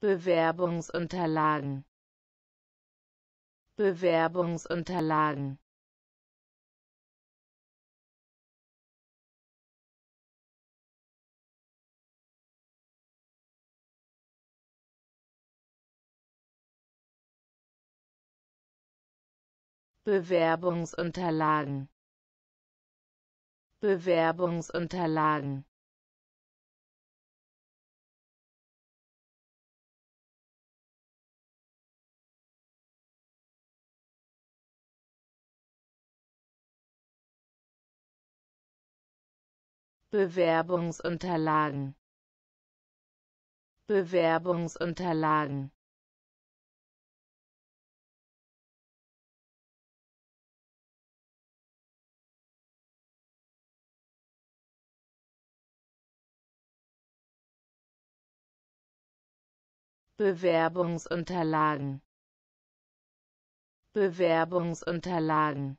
Bewerbungsunterlagen. Bewerbungsunterlagen. Bewerbungsunterlagen. Bewerbungsunterlagen Bewerbungsunterlagen. Bewerbungsunterlagen. Bewerbungsunterlagen. Bewerbungsunterlagen